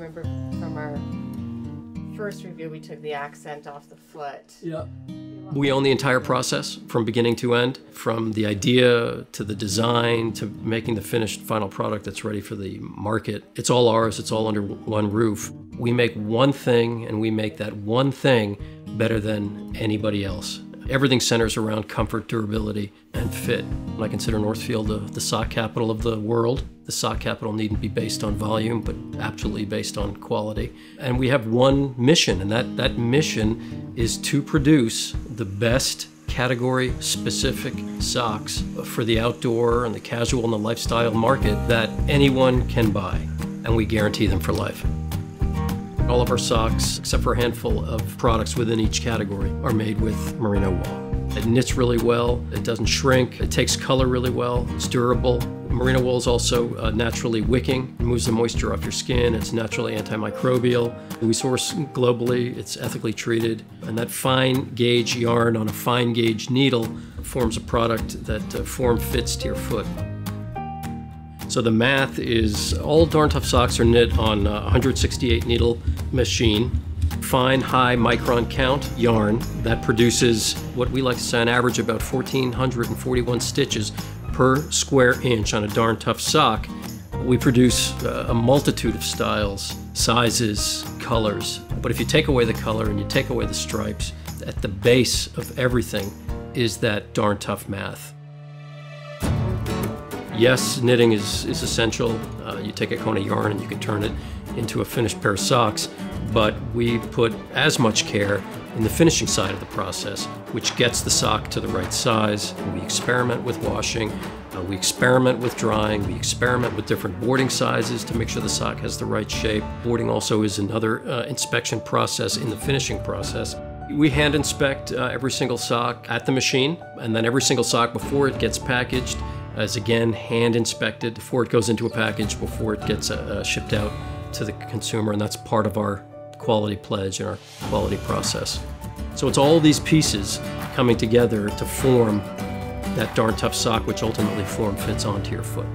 remember from our first review, we took the accent off the foot. Yeah. We own the entire process from beginning to end, from the idea to the design to making the finished final product that's ready for the market. It's all ours, it's all under one roof. We make one thing and we make that one thing better than anybody else. Everything centers around comfort, durability, and fit. And I consider Northfield the, the sock capital of the world. The sock capital needn't be based on volume, but absolutely based on quality. And we have one mission, and that, that mission is to produce the best category specific socks for the outdoor and the casual and the lifestyle market that anyone can buy. And we guarantee them for life. All of our socks, except for a handful of products within each category, are made with merino wool. It knits really well, it doesn't shrink, it takes color really well, it's durable. Merino wool is also uh, naturally wicking, it moves the moisture off your skin, it's naturally antimicrobial. We source globally, it's ethically treated, and that fine gauge yarn on a fine gauge needle forms a product that uh, form fits to your foot. So the math is all Darn Tough socks are knit on a 168 needle machine. Fine high micron count yarn that produces what we like to say on average about 1441 stitches per square inch on a Darn Tough sock. We produce a multitude of styles, sizes, colors. But if you take away the color and you take away the stripes, at the base of everything is that Darn Tough math. Yes, knitting is, is essential. Uh, you take a cone of yarn and you can turn it into a finished pair of socks, but we put as much care in the finishing side of the process, which gets the sock to the right size. We experiment with washing, uh, we experiment with drying, we experiment with different boarding sizes to make sure the sock has the right shape. Boarding also is another uh, inspection process in the finishing process. We hand inspect uh, every single sock at the machine, and then every single sock before it gets packaged is again hand inspected before it goes into a package, before it gets uh, shipped out to the consumer, and that's part of our quality pledge and our quality process. So it's all these pieces coming together to form that darn tough sock, which ultimately form fits onto your foot.